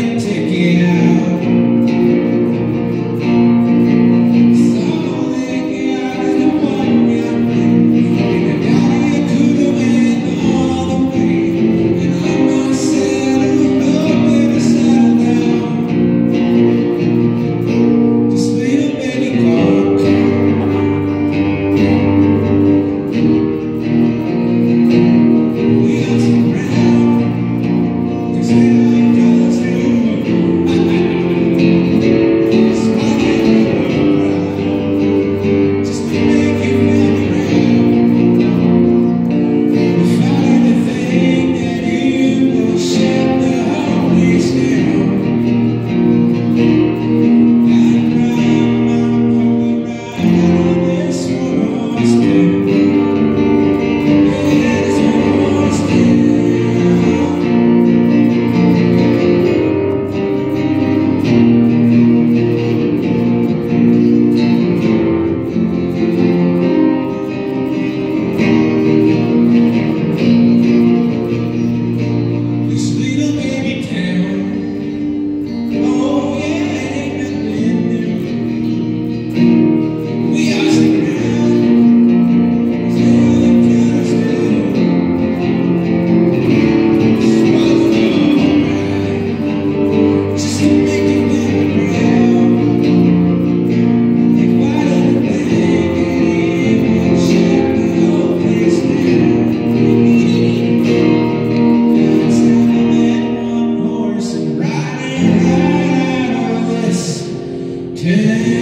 it to give. Yeah.